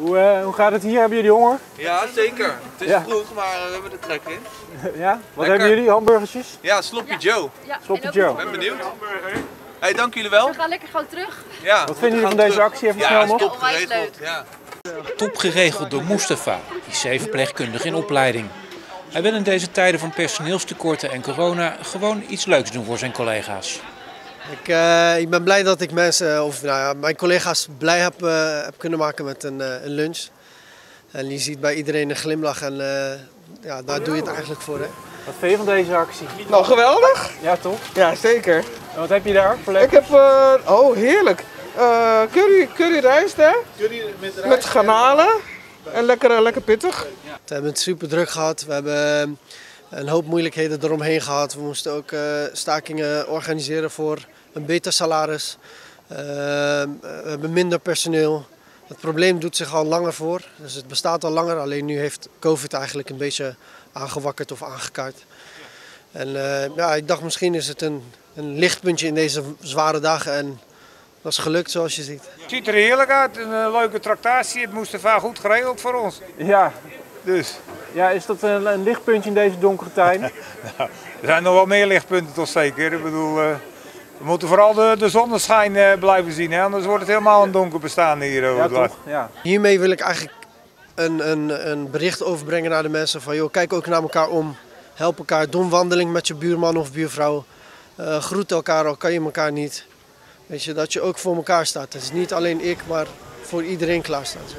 Hoe, eh, hoe gaat het hier? Hebben jullie honger? Ja, zeker. Het is Ja. vroeg, maar we hebben er trek in. ja? Wat Lekker. hebben jullie? Hamburgertjes? Ja, Sloppy Joe. Ja, Sloppy Joe. Ben benieuwd. Hey, dank jullie wel. We gaan lekker gauw terug. Ja, Wat vinden jullie van deze actie? Even ja, snel is nog. top geregeld. Ja. Top geregeld door Mustafa, IC-verpleegkundige in opleiding. Hij wil in deze tijden van personeelstekorten en corona gewoon iets leuks doen voor zijn collega's. Ik, eh, ik ben blij dat ik mensen, of nou ja, mijn collega's blij heb, eh, heb kunnen maken met een, eh, een lunch. En je ziet bij iedereen een glimlach en eh, ja, daar doe je het eigenlijk voor. Hè? Wat vind je van deze actie? Nou, geweldig. Ja, toch? Ja, zeker. En wat heb je daar voor Ik heb, eh, oh heerlijk, Eh curry, curry rijst hè, met garnalen en lekker, lekker pittig. We hebben het super druk gehad. We hebben eh, een hoop moeilijkheden eromheen gehad. We moesten ook eh, stakingen organiseren voor een beter salaris. Eh, we hebben minder personeel. Het probleem doet zich al langer voor. Dus het bestaat al langer. Alleen nu heeft COVID eigenlijk een beetje aangewakkerd of aangekaart. En eh, ja, ik dacht misschien is het een, een lichtpuntje in deze zware dagen. En dat is gelukt zoals je ziet. Het ziet er heerlijk uit, een leuke tractatie. Het moest vaak goed geregeld voor ons. Ja. Dus ja, is dat een, een lichtpuntje in deze donkere tijden? er zijn nog wel meer lichtpunten toch zeker. Ik bedoel, eh, we moeten vooral de, de zonneschijn eh, blijven zien, hè? anders wordt het helemaal een donker bestaan hier. eh, ja, toch? Ja. Hiermee wil ik eigenlijk een, een, een bericht overbrengen naar de mensen van joh, kijk ook naar elkaar om. Help elkaar, doe een wandeling met je buurman of buurvrouw. Eh, groet elkaar, al kan je elkaar niet. Weet je, dat je ook voor elkaar staat. Het is niet alleen ik, maar voor iedereen klaar staat.